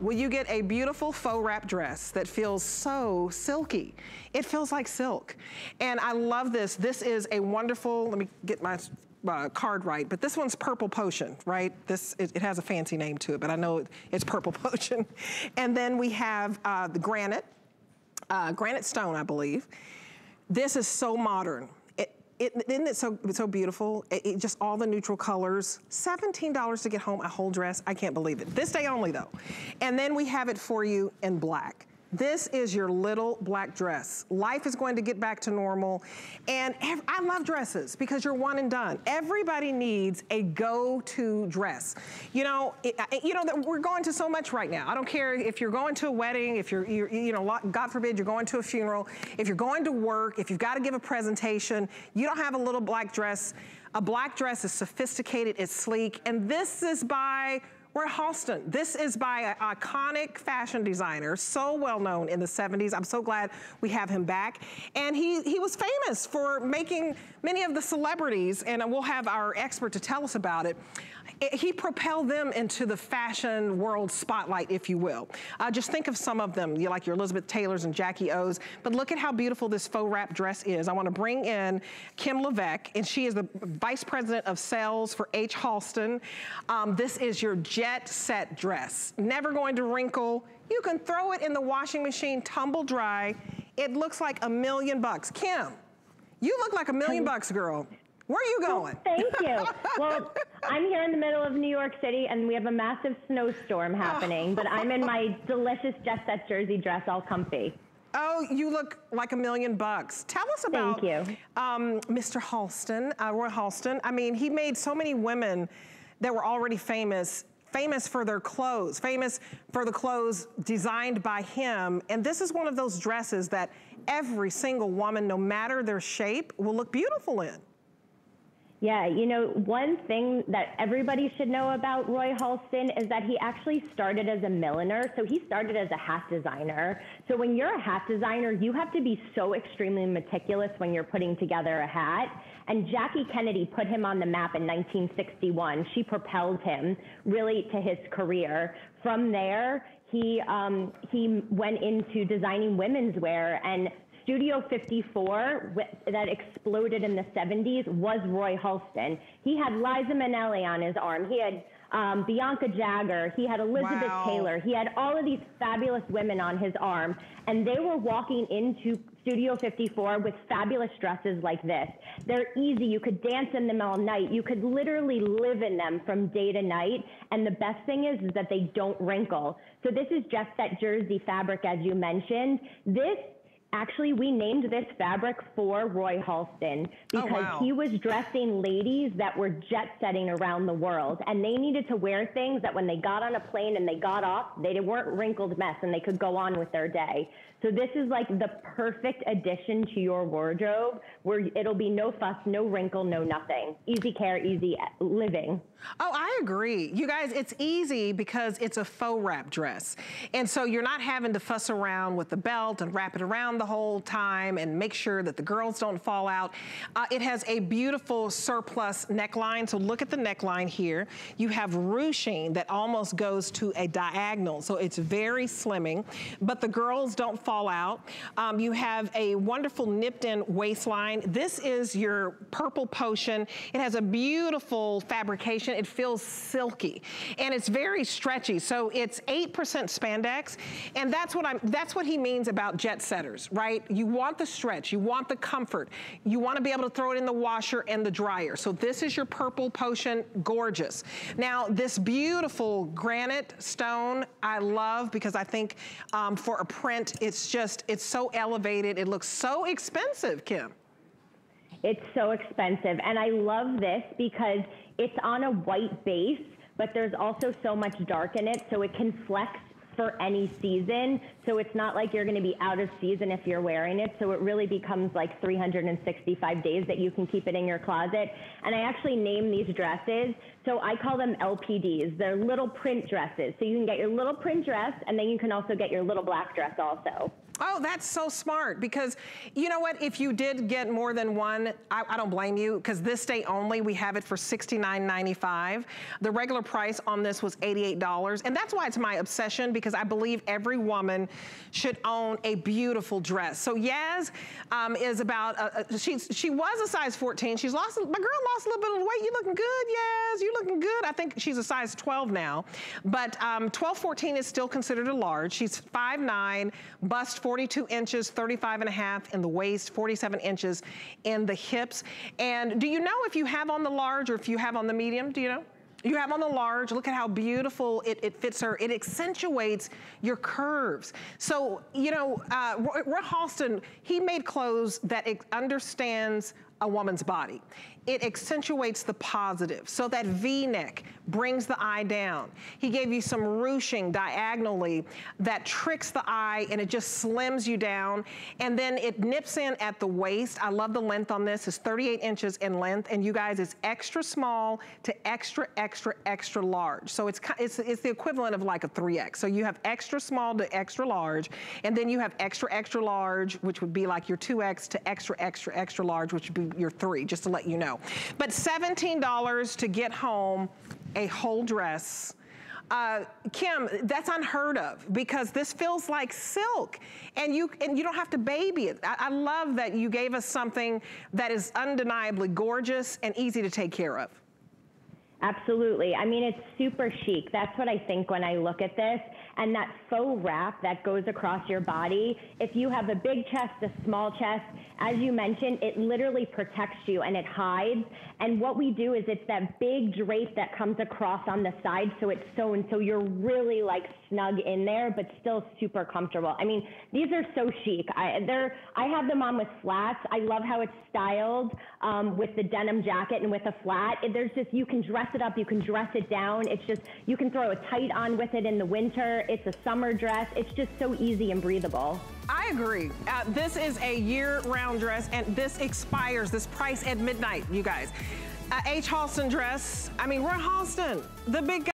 will you get a beautiful faux wrap dress that feels so silky. It feels like silk. And I love this. This is a wonderful, let me get my uh, card right, but this one's Purple Potion, right? This it, it, has a fancy name to it, but I know it's Purple Potion. And then we have uh, the granite, uh, granite stone, I believe. This is so modern. Isn't it so, so beautiful? It, it, just all the neutral colors. $17 to get home a whole dress. I can't believe it. This day only though. And then we have it for you in black. This is your little black dress. Life is going to get back to normal. And I love dresses because you're one and done. Everybody needs a go-to dress. You know, it, you know that we're going to so much right now. I don't care if you're going to a wedding, if you're, you're, you know, God forbid you're going to a funeral, if you're going to work, if you've got to give a presentation, you don't have a little black dress. A black dress is sophisticated, it's sleek, and this is by Roy Halston. This is by an iconic fashion designer, so well known in the 70s. I'm so glad we have him back. And he, he was famous for making many of the celebrities, and we'll have our expert to tell us about it, he propelled them into the fashion world spotlight, if you will. Uh, just think of some of them, you like your Elizabeth Taylors and Jackie O's, but look at how beautiful this faux wrap dress is. I wanna bring in Kim Levesque, and she is the Vice President of Sales for H. Halston. Um, this is your jet set dress. Never going to wrinkle. You can throw it in the washing machine, tumble dry. It looks like a million bucks. Kim, you look like a million bucks, girl. Where are you going? thank you. well, I'm here in the middle of New York City and we have a massive snowstorm happening, but I'm in my delicious Jet Set jersey dress, all comfy. Oh, you look like a million bucks. Tell us about um, Mr. Halston, uh, Roy Halston. I mean, he made so many women that were already famous famous for their clothes, famous for the clothes designed by him. And this is one of those dresses that every single woman, no matter their shape, will look beautiful in. Yeah, you know, one thing that everybody should know about Roy Halston is that he actually started as a milliner. So he started as a hat designer. So when you're a hat designer, you have to be so extremely meticulous when you're putting together a hat. And Jackie Kennedy put him on the map in 1961. She propelled him really to his career. From there, he um, he went into designing women's wear and Studio 54 that exploded in the 70s was Roy Halston. He had Liza Minnelli on his arm. He had um, Bianca Jagger. He had Elizabeth wow. Taylor. He had all of these fabulous women on his arm, and they were walking into Studio 54 with fabulous dresses like this. They're easy. You could dance in them all night. You could literally live in them from day to night. And the best thing is, is that they don't wrinkle. So this is just that jersey fabric, as you mentioned. This Actually, we named this fabric for Roy Halston oh, because oh, wow. he was dressing ladies that were jet setting around the world. And they needed to wear things that when they got on a plane and they got off, they weren't wrinkled mess and they could go on with their day. So this is like the perfect addition to your wardrobe where it'll be no fuss, no wrinkle, no nothing. Easy care, easy uh, living. Oh, I agree. You guys, it's easy because it's a faux wrap dress. And so you're not having to fuss around with the belt and wrap it around the whole time and make sure that the girls don't fall out. Uh, it has a beautiful surplice neckline. So look at the neckline here. You have ruching that almost goes to a diagonal. So it's very slimming, but the girls don't fall fall out. Um, you have a wonderful nipped in waistline. This is your purple potion. It has a beautiful fabrication. It feels silky and it's very stretchy. So it's 8% spandex. And that's what I'm, that's what he means about jet setters, right? You want the stretch, you want the comfort. You wanna be able to throw it in the washer and the dryer. So this is your purple potion, gorgeous. Now this beautiful granite stone, I love because I think um, for a print, it's just, it's so elevated. It looks so expensive, Kim. It's so expensive. And I love this because it's on a white base, but there's also so much dark in it, so it can flex for any season. So it's not like you're going to be out of season if you're wearing it. So it really becomes like 365 days that you can keep it in your closet. And I actually name these dresses So I call them LPDs. They're little print dresses. So you can get your little print dress and then you can also get your little black dress also. Oh, that's so smart because you know what? If you did get more than one, I, I don't blame you because this day only, we have it for $69.95. The regular price on this was $88. And that's why it's my obsession because I believe every woman should own a beautiful dress. So Yaz um, is about, uh, uh she's, she was a size 14. She's lost, my girl lost a little bit of weight. You looking good, Yaz? You looking good? I think she's a size 12 now. But um, 12, 14 is still considered a large. She's 5'9", bust 42 inches, 35 and a half in the waist, 47 inches in the hips. And do you know if you have on the large or if you have on the medium? Do you know? You have on the large, look at how beautiful it, it, fits her. It accentuates your curves. So, you know, uh, Roy Halston, he made clothes that understands a woman's body. It accentuates the positive. So that V-neck brings the eye down. He gave you some ruching diagonally that tricks the eye and it just slims you down. And then it nips in at the waist. I love the length on this. It's 38 inches in length. And you guys, it's extra small to extra, extra, extra large. So it's, it's, it's the equivalent of like a 3X. So you have extra small to extra large. And then you have extra, extra large, which would be like your 2X to extra, extra, extra large, which would be your three, just to let you know. But $17 to get home a whole dress. Uh, Kim, that's unheard of because this feels like silk and you and you don't have to baby it. I, I love that you gave us something that is undeniably gorgeous and easy to take care of. Absolutely. I mean, it's super chic. That's what I think when I look at this. And that faux wrap that goes across your body, if you have a big chest, a small chest, as you mentioned, it literally protects you and it hides. And what we do is it's that big drape that comes across on the side so it's sewn so you're really like snug in there, but still super comfortable. I mean, these are so chic. I, they're, I have them on with flats. I love how it's styled um, with the denim jacket and with a flat. There's just, you can dress it up, you can dress it down. It's just, you can throw a tight on with it in the winter. It's a summer dress. It's just so easy and breathable. I agree. Uh, this is a year-round dress, and this expires, this price at midnight, you guys. Uh, H. Halston dress, I mean, Roy Halston, the big guy.